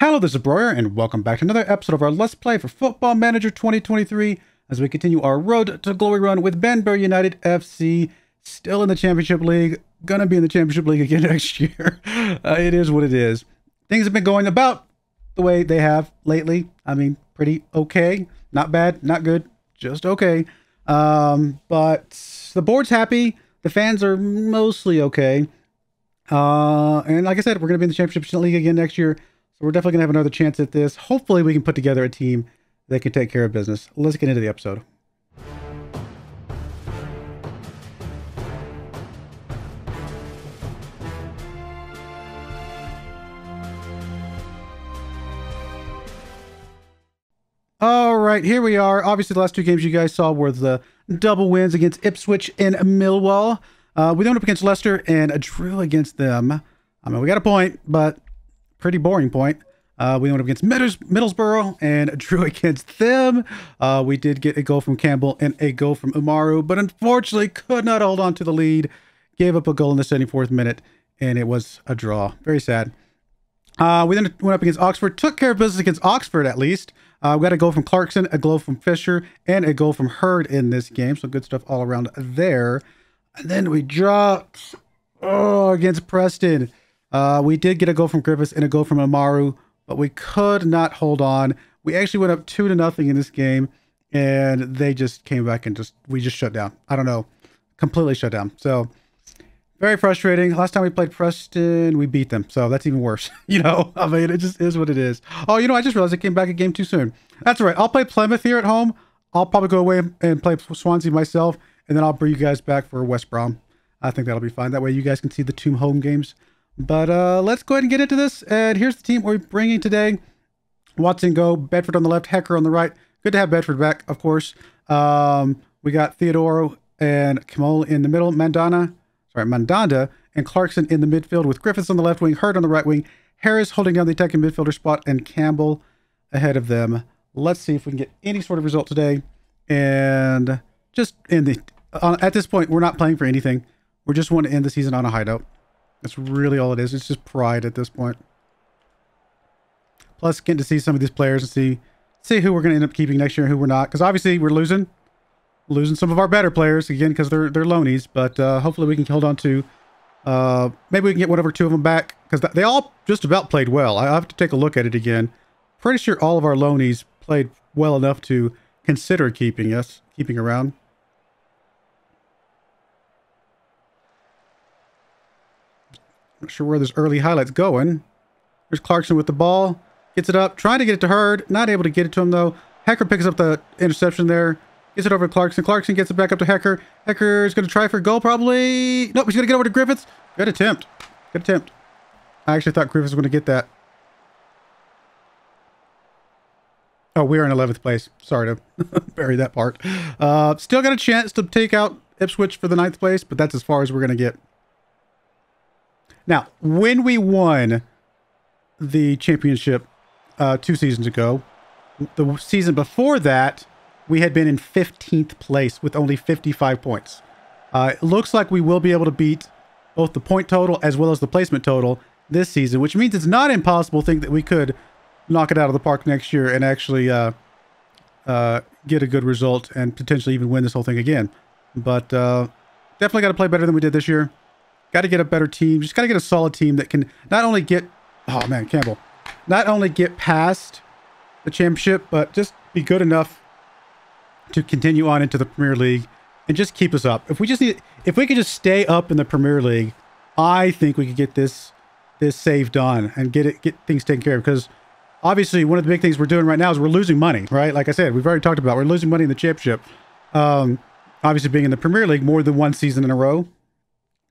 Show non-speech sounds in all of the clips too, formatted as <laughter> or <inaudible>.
Hello, this is Broyar, and welcome back to another episode of our Let's Play for Football Manager 2023 as we continue our road to glory run with Banbury United FC, still in the Championship League, gonna be in the Championship League again <laughs> next year. Uh, it is what it is. Things have been going about the way they have lately. I mean, pretty okay. Not bad, not good, just okay. Um, but the board's happy. The fans are mostly okay. Uh, and like I said, we're going to be in the Championship League again next year. So we're definitely going to have another chance at this. Hopefully, we can put together a team that can take care of business. Let's get into the episode. All right, here we are. Obviously, the last two games you guys saw were the double wins against Ipswich and Millwall. Uh, we went up against Leicester and a drew against them. I mean, we got a point, but pretty boring point. Uh, we went up against Middles- Middlesbrough and <laughs> drew against them. Uh, we did get a goal from Campbell and a goal from Umaru, but unfortunately could not hold on to the lead. Gave up a goal in the 74th minute, and it was a draw. Very sad. Uh, we then went up against Oxford, took care of business against Oxford at least. Uh, we got a goal from Clarkson, a goal from Fisher, and a goal from Hurd in this game. So good stuff all around there. And then we dropped oh, against Preston. Uh, we did get a goal from Griffiths and a goal from Umaru, but we could not hold on. We actually went up two to nothing in this game, and they just came back and just we just shut down. I don't know, completely shut down. So very frustrating. Last time we played Preston, we beat them, so that's even worse. <laughs> you know, I mean, it just is what it is. Oh, you know, I just realized I came back a game too soon. That's all right. I'll play Plymouth here at home. I'll probably go away and play Swansea myself, and then I'll bring you guys back for West Brom. I think that'll be fine. That way you guys can see the two home games. But uh, let's go ahead and get into this. And here's the team we're bringing today. Watson go, Bedford on the left, Hecker on the right. Good to have Bedford back, of course. Um, we got Theodoro and Kamol in the middle, Mandana, sorry, Mandanda, and Clarkson in the midfield with Griffiths on the left wing, Hurd on the right wing, Harris holding down the attacking midfielder spot, and Campbell ahead of them. Let's see if we can get any sort of result today. And just in the uh, at this point, we're not playing for anything. We're just want to end the season on a high note. That's really all it is. It's just pride at this point. Plus, getting to see some of these players and see see who we're going to end up keeping next year and who we're not. Because obviously, we're losing losing some of our better players again because they're they're loanies. But uh, hopefully, we can hold on to. Uh, maybe we can get one or two of them back because they all just about played well. I have to take a look at it again. Pretty sure all of our loanies played well enough to consider keeping us, keeping around. Not sure where this early highlight's going. There's Clarkson with the ball. Gets it up. Trying to get it to Hurd. Not able to get it to him, though. Hecker picks up the interception there. Gets it over to Clarkson. Clarkson gets it back up to Hecker. Hecker is going to try for a goal, probably. Nope, he's going to get over to Griffiths. Good attempt. Good attempt. I actually thought Griffiths was going to get that. Oh, we are in 11th place. Sorry to <laughs> bury that part. Uh, still got a chance to take out Ipswich for the ninth place, but that's as far as we're going to get. Now, when we won the championship uh, two seasons ago, the season before that, we had been in 15th place with only 55 points. Uh, it looks like we will be able to beat both the point total as well as the placement total this season, which means it's not impossible to think that we could knock it out of the park next year and actually uh, uh, get a good result and potentially even win this whole thing again. But uh, definitely got to play better than we did this year. Got to get a better team. Just got to get a solid team that can not only get, oh man, Campbell, not only get past the championship, but just be good enough to continue on into the Premier League and just keep us up. If we just need, if we could just stay up in the Premier League, I think we could get this this save done and get it get things taken care of because obviously one of the big things we're doing right now is we're losing money, right? Like I said, we've already talked about we're losing money in the championship. Um, obviously being in the Premier League more than one season in a row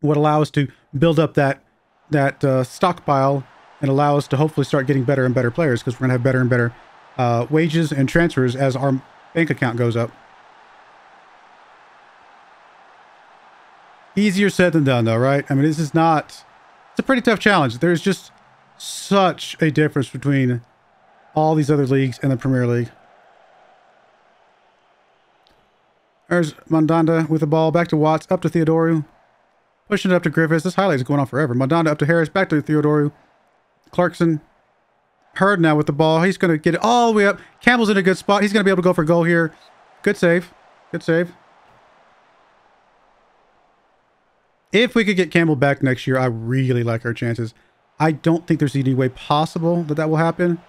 would allow us to build up that that uh, stockpile and allow us to hopefully start getting better and better players because we're gonna have better and better uh, wages and transfers as our bank account goes up. Easier said than done, though, right? I mean, this is not. It's a pretty tough challenge. There's just such a difference between all these other leagues and the Premier League. There's Mandanda with the ball. Back to Watts. Up to Theodoro. Pushing it up to Griffiths. This highlight is going on forever. Mandanda up to Harris. Back to Theodoro. Clarkson. Hurd now with the ball. He's going to get it all the way up. Campbell's in a good spot. He's going to be able to go for a goal here. Good save. Good save. If we could get Campbell back next year, I really like our chances. I don't think there's any way possible that that will happen.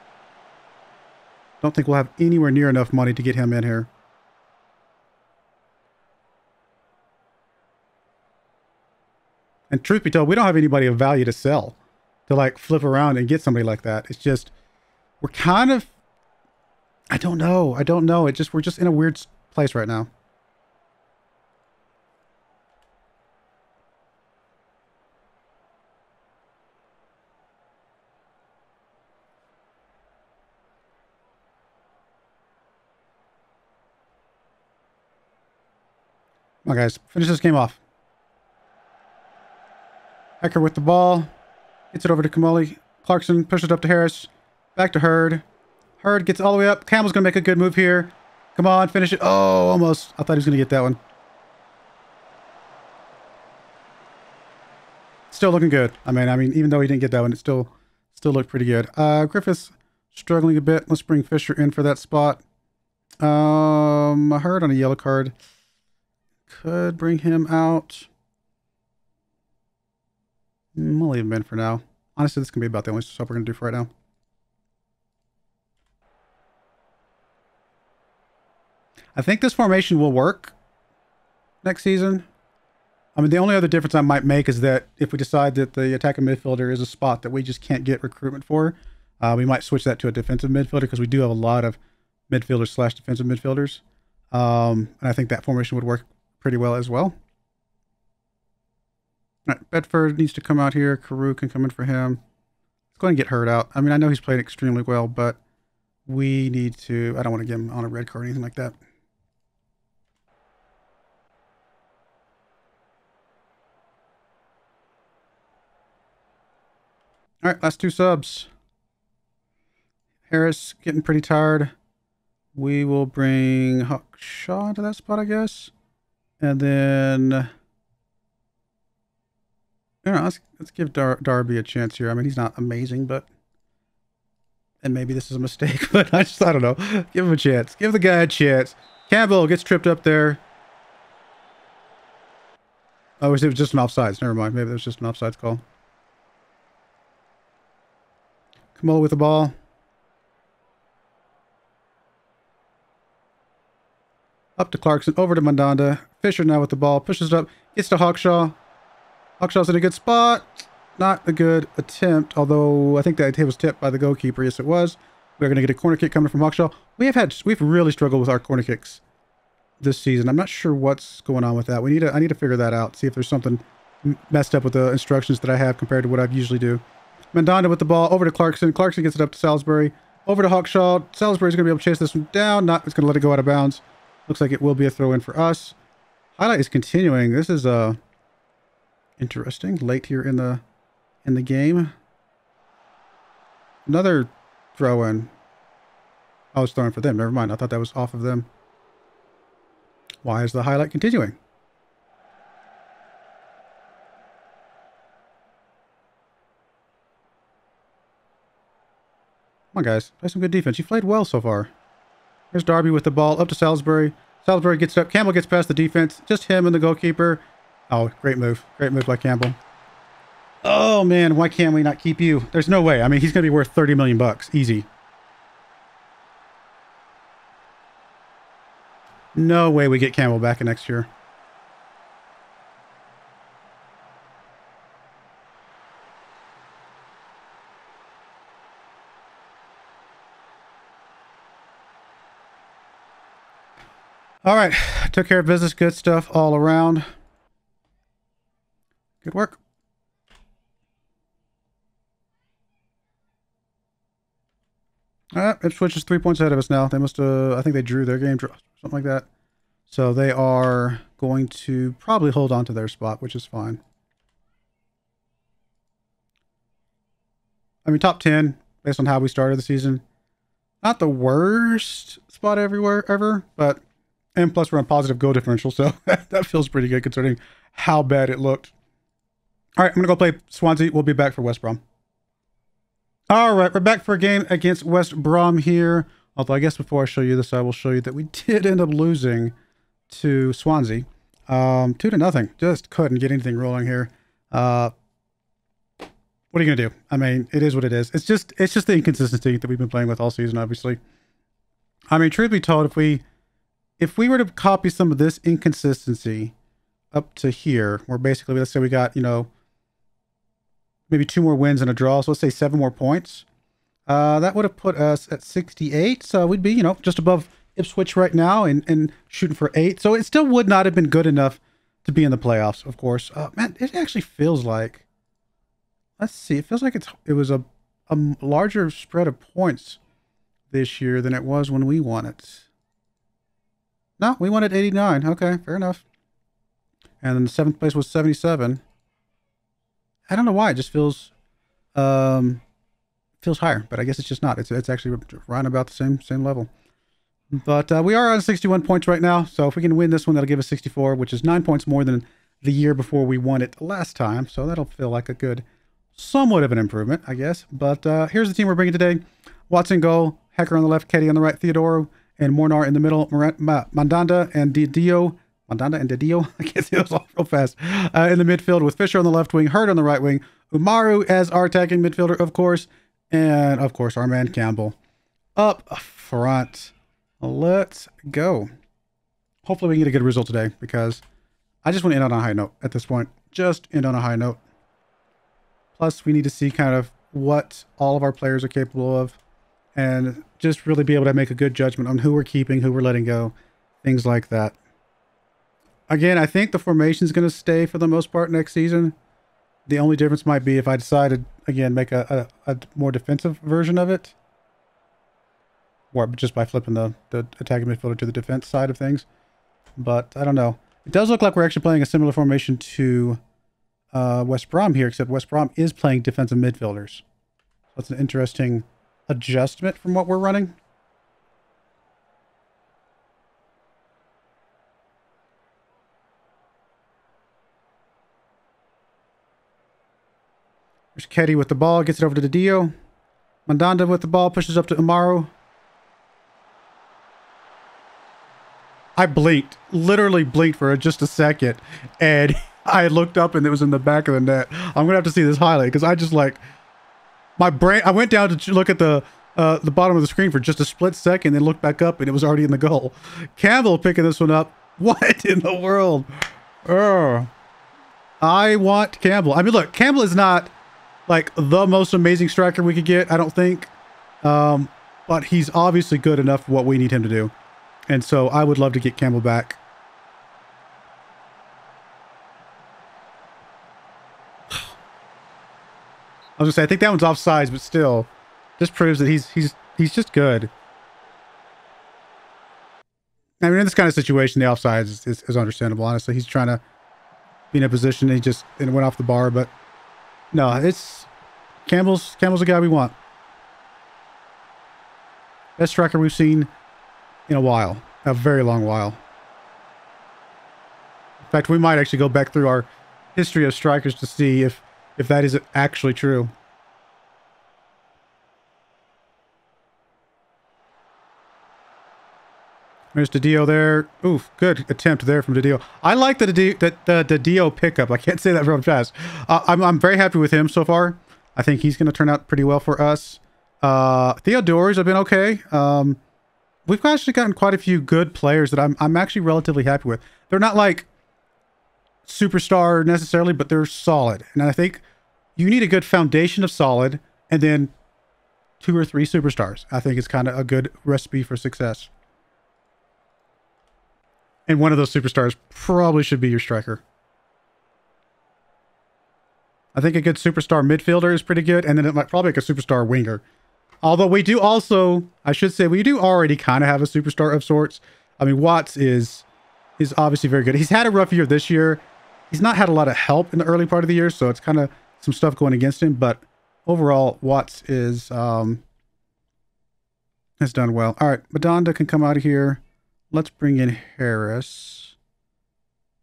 Don't think we'll have anywhere near enough money to get him in here. And truth be told, we don't have anybody of value to sell to like flip around and get somebody like that. It's just we're kind of I don't know. I don't know. It just we're just in a weird place right now. On, guys. Finish this game off. Hecker with the ball. Gets it over to Kamali. Clarkson pushes it up to Harris. Back to Hurd. Hurd gets all the way up. Campbell's going to make a good move here. Come on, finish it. Oh, almost. I thought he was going to get that one. Still looking good. I mean, I mean, even though he didn't get that one, it still still looked pretty good. Uh, Griffiths struggling a bit. Let's bring Fisher in for that spot. Um, I Hurd on a yellow card. Could bring him out. Mm, we'll leave him in for now. Honestly, this can be about the only stuff we're going to do for right now. I think this formation will work next season. I mean, the only other difference I might make is that if we decide that the attacking midfielder is a spot that we just can't get recruitment for, uh, we might switch that to a defensive midfielder because we do have a lot of midfielders slash defensive midfielders. Um, and I think that formation would work pretty well as well. Right, Bedford needs to come out here. Carew can come in for him. Let's go and get Hurd out. I mean, I know he's played extremely well, but we need to... I don't want to get him on a red card or anything like that. All right, last two subs. Harris getting pretty tired. We will bring Hawkshaw to that spot, I guess. And then... Know, let's, let's give Dar Darby a chance here. I mean, he's not amazing, but... And maybe this is a mistake, <laughs> but I just, I don't know. Give him a chance. Give the guy a chance. Campbell gets tripped up there. Oh, it was just an offsides. Never mind. Maybe it was just an offsides call. Kamola with the ball. Up to Clarkson. Over to Mandanda. Fisher now with the ball. Pushes it up. Gets to Hawkshaw. Hawkshaw's in a good spot. Not a good attempt, although I think that was tipped by the goalkeeper. Yes, it was. We're going to get a corner kick coming from Hawkshaw. We have had, we've really struggled with our corner kicks this season. I'm not sure what's going on with that. We need to, I need to figure that out. See if there's something messed up with the instructions that I have compared to what I usually do. Mandanda with the ball over to Clarkson. Clarkson gets it up to Salisbury. Over to Hawkshaw. Salisbury's going to be able to chase this one down. Not, it's going to let it go out of bounds. Looks like it will be a throw in for us. Highlight is continuing. This is uh interesting. Late here in the in the game. Another throw in. I was throwing for them. Never mind. I thought that was off of them. Why is the highlight continuing? Come on, guys. Play some good defense. You played well so far. Here's Darby with the ball up to Salisbury. Salisbury gets up. Campbell gets past the defense. Just him and the goalkeeper. Oh, great move. Great move by Campbell. Oh, man. Why can't we not keep you? There's no way. I mean, he's going to be worth 30 million bucks. Easy. No way we get Campbell back in next year. All right. Took care of business. Good stuff all around. Good work. Uh, Ipswich is three points ahead of us now. They must uh, I think they drew their game, or something like that. So they are going to probably hold on to their spot, which is fine. I mean, top 10, based on how we started the season. Not the worst spot everywhere ever, but and plus, we're on positive goal differential, so <laughs> that feels pretty good considering how bad it looked. All right, I'm going to go play Swansea. We'll be back for West Brom. All right, we're back for a game against West Brom here. Although I guess before I show you this, I will show you that we did end up losing to Swansea. Um, two to nothing. Just couldn't get anything rolling here. Uh, what are you gonna do? I mean, it is what it is. It's just it's just the inconsistency that we've been playing with all season, obviously. I mean, truth be told, if we if we were to copy some of this inconsistency up to here, where basically let's say we got, you know, maybe two more wins and a draw, so let's say seven more points. Uh, that would have put us at 68. So we'd be, you know, just above Ipswich right now and, and shooting for eight. So it still would not have been good enough to be in the playoffs, of course. Uh, man, it actually feels like let's see. It feels like it's it was a a larger spread of points this year than it was when we won it. No, we won at 89. Okay, fair enough. And then the seventh place was 77. I don't know why. It just feels um feels higher, but I guess it's just not. It's it's actually right about the same same level. But uh, we are on 61 points right now, so if we can win this one, that'll give us 64, which is nine points more than the year before we won it last time. So that'll feel like a good somewhat of an improvement, I guess. But uh, here's the team we're bringing today. Watson goal, Hecker on the left, Ketty on the right, Theodoro and Mornar in the middle, Mandanda and Didio. Mandanda and Didio, <laughs> I can't see those all real fast. Uh, in the midfield with Fisher on the left wing, Hurd on the right wing, Umaru as our attacking midfielder, of course, and of course our man Campbell up front. Let's go. Hopefully we can get a good result today because I just want to end on a high note at this point. Just end on a high note. Plus, we need to see kind of what all of our players are capable of and just really be able to make a good judgment on who we're keeping, who we're letting go, things like that. Again, I think the formation is going to stay for the most part next season. The only difference might be if I decided, again, make a, a, a more defensive version of it. Or just by flipping the, the attacking midfielder to the defense side of things. But I don't know. It does look like we're actually playing a similar formation to uh, West Brom here, except West Brom is playing defensive midfielders. So that's an interesting adjustment from what we're running. Ketty with the ball, gets it over to Didio. Mandanda with the ball, pushes up to Umaru. I blinked, literally blinked for just a second, and <laughs> I looked up and it was in the back of the net. I'm gonna have to see this highlight because I just like my brain. I went down to look at the uh, the bottom of the screen for just a split second, then looked back up and it was already in the goal. Campbell picking this one up. <laughs> What in the world? Oh, I want Campbell. I mean, look, Campbell is not like the most amazing striker we could get. I don't think, um, but he's obviously good enough for what we need him to do, and so I would love to get Campbell back. <sighs> I was gonna say I think that one's offsides, but still, just proves that he's he's he's just good. I mean, in this kind of situation, the offsides is, is, is understandable. Honestly, he's trying to be in a position. he just and went off the bar, but no, it's Campbell's Campbell's the guy we want. Best striker we've seen in a while, a very long while. In fact, we might actually go back through our history of strikers to see if if that is actually true. There's Didio there. Oof, good attempt there from Didio. I like the Didio, the, the Didio pickup. I can't <laughs> say that very fast. Uh, I'm, I'm very happy with him so far. I think he's going to turn out pretty well for us. Uh, Theodores have been okay. Um, we've actually gotten quite a few good players that I'm, I'm actually relatively happy with. They're not like superstar necessarily, but they're solid. And I think you need a good foundation of solid and then two or three superstars. I think it's kind of a good recipe for success. And one of those superstars probably should be your striker. I think a good superstar midfielder is pretty good, and then it might probably like a superstar winger. Although we do also, I should say, we do already kind of have a superstar of sorts. I mean, Watts is is obviously very good. He's had a rough year this year. He's not had a lot of help in the early part of the year, so it's kind of some stuff going against him. But overall, Watts is um, has done well. All right, Madonda can come out of here. Let's bring in Harris.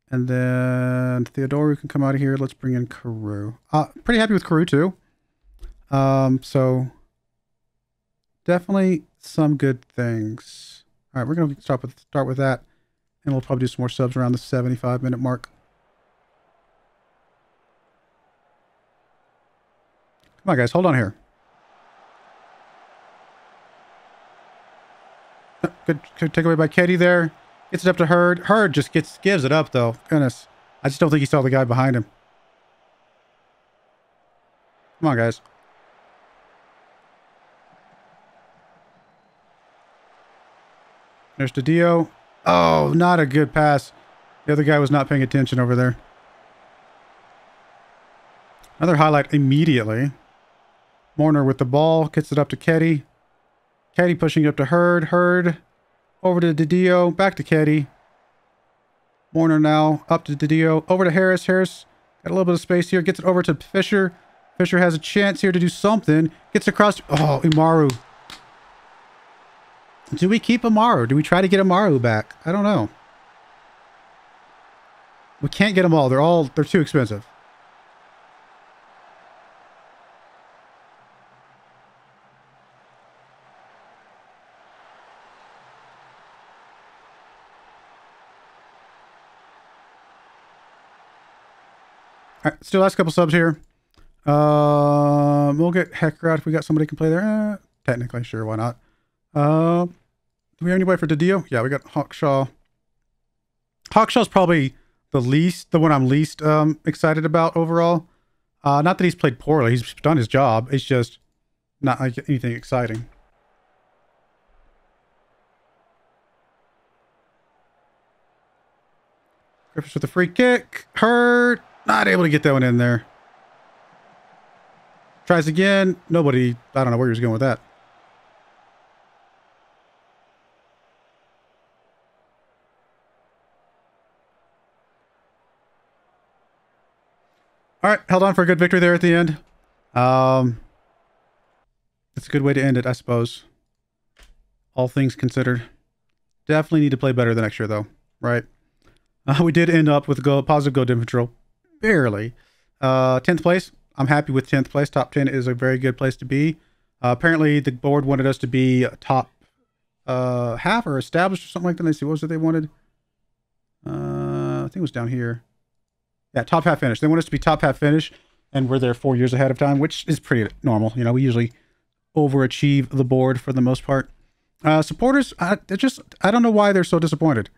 And then Theodore can come out of here. Let's bring in Carew. Uh, pretty happy with Carew too. Um, so definitely some good things. All right, we're gonna start with start with that, and we'll probably do some more subs around the 75 minute mark. Come on, guys, hold on here. Good, good takeaway by Katie there. Gets it up to Hurd. Hurd just gets gives it up though. Goodness, I just don't think he saw the guy behind him. Come on, guys. There's Dio. Oh, not a good pass. The other guy was not paying attention over there. Another highlight immediately. Mourner with the ball. Gets it up to Ketty. Ketty pushing up to Hurd. Hurd over to Didio. Back to Caddy. Warner now. Up to Didio. Over to Harris. Harris got a little bit of space here. Gets it over to Fisher. Fisher has a chance here to do something. Gets across. Oh, Imaru. Do we keep Umaru? Do we try to get Umaru back? I don't know. We can't get them all. They're all, they're too expensive. All right, still last couple subs here. Um, we'll get Hecker out if we got somebody can play there. Uh, technically, sure, why not? Uh, do we have anybody for Didio? Yeah, we got Hawkshaw. Hawkshaw's probably the least, the one I'm least um, excited about overall. Uh, not that he's played poorly. He's done his job. It's just not like anything exciting. Griffiths with a free kick. Hurd. Not able to get that one in there. Tries again. Nobody, I don't know where he was going with that. All right, held on for a good victory there at the end. Um, it's a good way to end it, I suppose. All things considered. Definitely need to play better the next year, though, right? <laughs> Uh, we did end up with a go, positive goal differential barely. Uh, 10th place. I'm happy with 10th place. Top 10 is a very good place to be. Uh, apparently, the board wanted us to be top uh, half or established or something like that. Let's see, what was it they wanted? Uh, I think it was down here. Yeah, top half finish. They want us to be top half finish, and we're there four years ahead of time, which is pretty normal. You know, we usually overachieve the board for the most part. Uh, supporters, I, just, I don't know why they're so disappointed.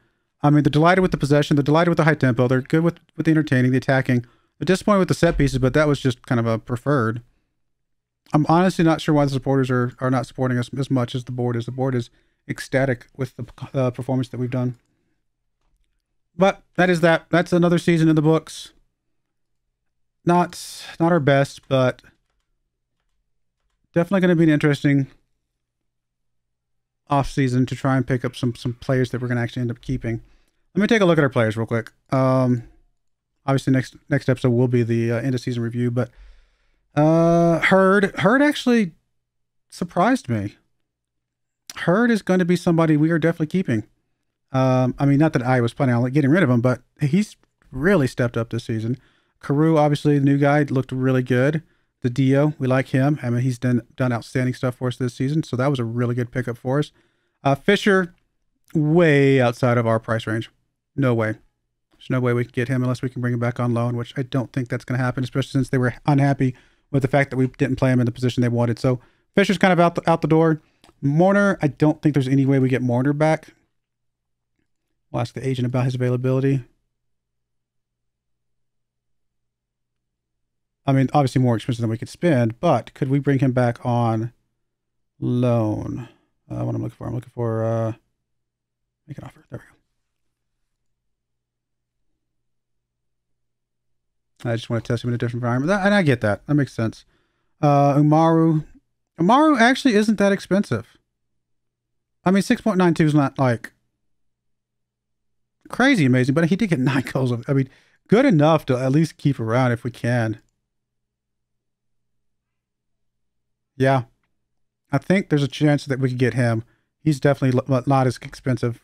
I mean, they're delighted with the possession. They're delighted with the high tempo. They're good with, with the entertaining, the attacking. They're disappointed with the set pieces, but that was just kind of a preferred. I'm honestly not sure why the supporters are, are not supporting us as much as the board is. The board is ecstatic with the uh, performance that we've done. But that is that. That's another season in the books. Not not our best, but definitely going to be an interesting off season to try and pick up some some players that we're going to actually end up keeping. Let me take a look at our players real quick. Um, obviously next next episode will be the uh, end of season review, but uh, Hurd Hurd actually surprised me. Hurd is going to be somebody we are definitely keeping. Um, I mean, not that I was planning on getting rid of him, but he's really stepped up this season. Carew, obviously, the new guy, looked really good. Didio, we like him. I mean, he's done done outstanding stuff for us this season, so that was a really good pickup for us. Uh, Fisher, way outside of our price range. No way. There's no way we can get him unless we can bring him back on loan, which I don't think that's going to happen, especially since they were unhappy with the fact that we didn't play him in the position they wanted. So Fisher's kind of out the, out the door. Mourner, I don't think there's any way we get Mourner back. We'll ask the agent about his availability. I mean, obviously more expensive than we could spend, but could we bring him back on loan? Uh, what I'm looking for, I'm looking for uh, make an offer. There we go. I just want to test him in a different environment, and I get that. That makes sense. Uh, Umaru, Umaru actually isn't that expensive. I mean, six point nine two is not like crazy amazing, but he did get <laughs> nine goals. Of, I mean, good enough to at least keep around if we can. Yeah. I think there's a chance that we could get him. He's definitely not as expensive.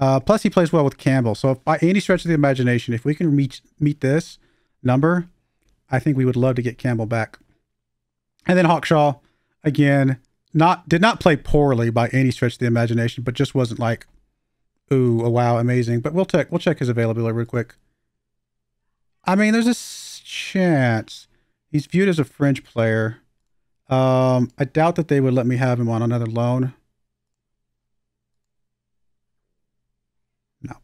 Uh, plus, he plays well with Campbell. So, if by any stretch of the imagination, if we can meet meet this number, I think we would love to get Campbell back. And then Hawkshaw, again, not did not play poorly by any stretch of the imagination, but just wasn't like, ooh, oh, wow, amazing. But we'll check we'll check his availability real quick. I mean, there's a chance he's viewed as a fringe player. Um, I doubt that they would let me have him on another loan. No,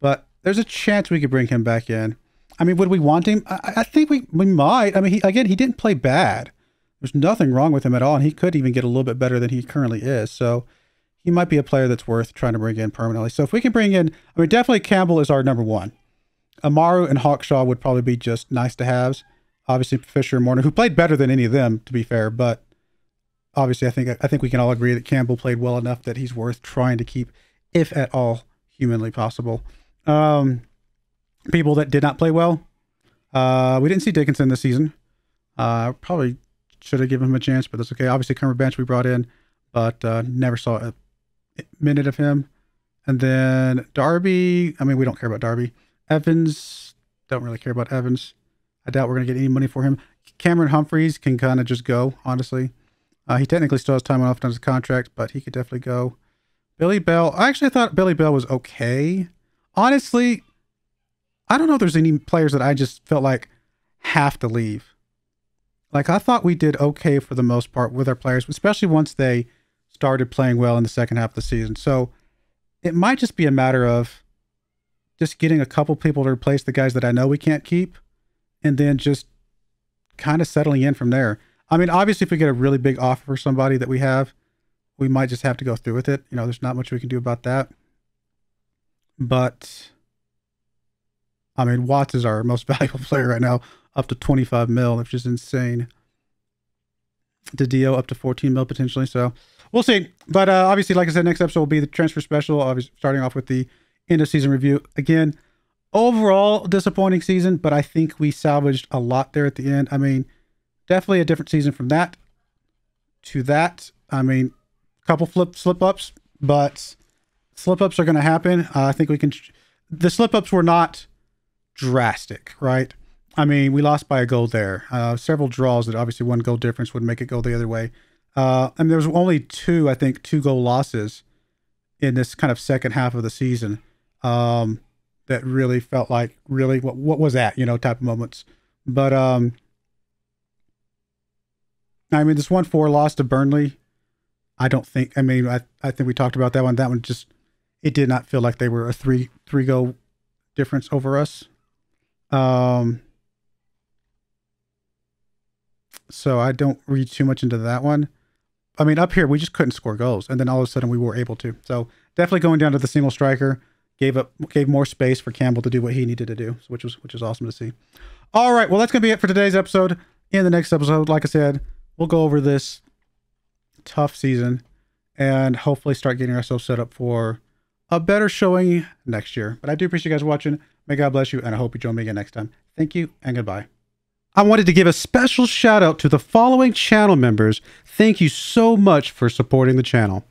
but there's a chance we could bring him back in. I mean, would we want him? I, I think we we might. I mean, he, again, he didn't play bad. There's nothing wrong with him at all, and he could even get a little bit better than he currently is. So he might be a player that's worth trying to bring in permanently. So if we can bring in, I mean, definitely Campbell is our number one. Umaru and Hawkshaw would probably be just nice to haves. Obviously, Fisher and Marner, who played better than any of them, to be fair, but obviously, I think I think we can all agree that Campbell played well enough that he's worth trying to keep, if at all humanly possible. Um, people that did not play well, uh, we didn't see Dickinson this season. Uh, probably should have given him a chance, but that's okay. Obviously, Cumberbatch we brought in, but uh, never saw a minute of him. And then Darby, I mean, we don't care about Darby. Evans, don't really care about Evans. I doubt we're going to get any money for him. Cameron Humphreys can kind of just go, honestly. Uh, he technically still has time off on his contract, but he could definitely go. Billy Bell, I actually thought Billy Bell was okay. Honestly, I don't know if there's any players that I just felt like have to leave. Like I thought we did okay for the most part with our players, especially once they started playing well in the second half of the season. So it might just be a matter of just getting a couple people to replace the guys that I know we can't keep and then just kind of settling in from there. I mean, obviously, if we get a really big offer for somebody that we have, we might just have to go through with it. You know, there's not much we can do about that. But I mean, Watts is our most <laughs> valuable player right now, up to 25 mil, which is insane. Dio up to 14 mil potentially. So we'll see. But uh, obviously, like I said, next episode will be the transfer special. Obviously, starting off with the end of season review. Again, overall disappointing season, but I think we salvaged a lot there at the end. I mean, definitely a different season from that to that. I mean, a couple flip slip ups, but slip ups are going to happen. Uh, I think we can. The slip ups were not drastic, right? I mean, we lost by a goal there. Uh, several draws that obviously one goal difference would make it go the other way. Uh, and there was only two, I think, two goal losses in this kind of second half of the season. Um, that really felt like really what what was that you know type of moments. But um, I mean this one four loss to Burnley. I don't think. I mean, I I think we talked about that one. That one just it did not feel like they were a three three goal difference over us. Um. So I don't read too much into that one. I mean, up here we just couldn't score goals, and then all of a sudden we were able to. So definitely going down to the single striker gave up gave more space for Campbell to do what he needed to do, which was which was awesome to see. All right, well that's gonna be it for today's episode. In the next episode, like I said, we'll go over this tough season and hopefully start getting ourselves set up for a better showing next year. But I do appreciate you guys watching. May God bless you, and I hope you join me again next time. Thank you and goodbye. I wanted to give a special shout out to the following channel members. Thank you so much for supporting the channel.